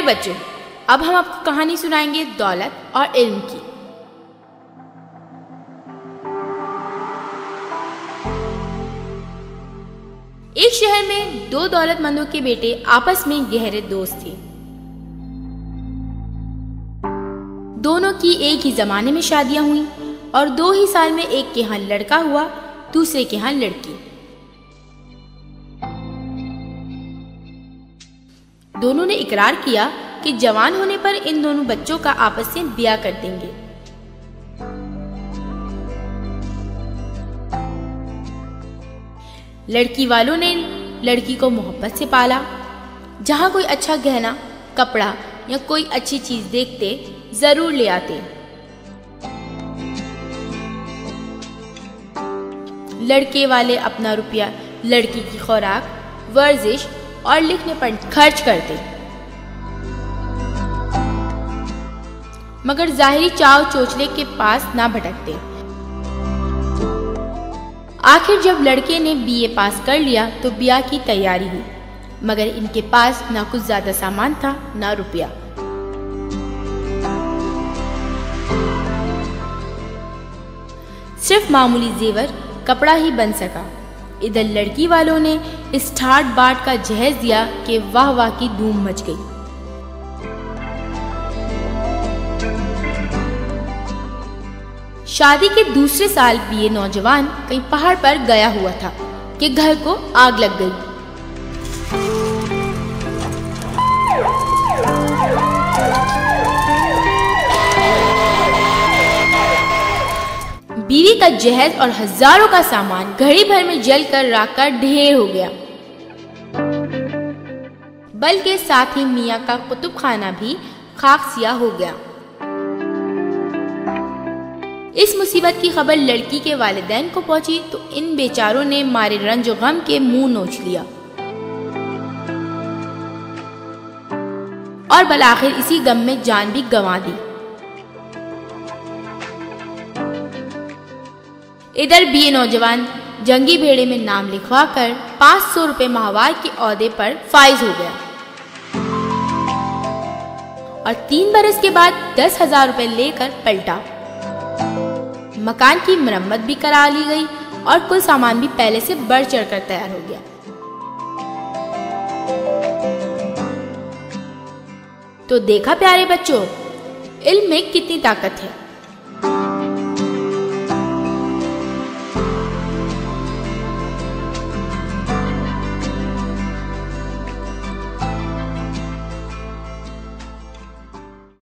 प्यारे बच्चों, अब हम आपको कहानी सुनाएँगे दौलत और इल्म की। एक शहर में दो दौलतमंदों के बेटे आपस में गहरे दोस्त थे। दोनों की एक ही जमाने में शादियाँ हुई और दो ही साल में एक के यहाँ लड़का हुआ, दूसरे के यहाँ लड़की। दोनों ने इकरार किया कि जवान होने पर इन दोनों बच्चों का आपस में ब्याह कर देंगे। लड़की वालों ने लड़की को मोहब्बत से पाला। जहाँ कोई अच्छा गहना, कपड़ा या कोई अच्छी चीज़ देखते, ज़रूर ले आते। लड़के वाले अपना रुपया लड़की की खुराक, वर्जिश और लिखने पर खर्च करते मगर जाहिरी चाव चोचले के पास ना भटकते आखिर जब लड़के ने बीए पास कर लिया तो ब्याह की तैयारी हुई। मगर इनके पास ना कुछ ज़्यादा सामान था, ना रुपया। सिर्फ़ मामूली जेवर, कपड़ा ही बन सका। इधर लड़की वालों ने इस ठाट बाट का जहेज दिया कि वाह वाह की धूम मच गई। शादी के दूसरे साल भी ये नौजवान कहीं पहाड़ पर गया हुआ था कि घर को आग लग गई। बीवी का जहेज और हज़ारों का सामान घड़ी भर में जलकर राख का ढेर हो गया। बल्कि साथ ही मियाँ का कुतुब खाना भी खाक सिया हो गया। इस मुसीबत की खबर लड़की के वालिदैन को पहुँची तो इन बेचारों ने मारे रंज गम के मुँह नोच लिया। और बलाखिर इसी गम में जान भी गंवा दी। इधर भी नौजवान जंगी भेड़े में नाम लिखवा कर पाँच सौ रुपए माहवार के औहदे पर फाइज हो गया। और तीन बरस के बाद दस हज़ार रुपए लेकर पलटा। मकान की मरम्मत भी करा ली गई और कुल सामान भी पहले से बढ़ चढ़कर तैयार हो गया। तो देखा प्यारे बच्चों, इल्म में कितनी ताकत है।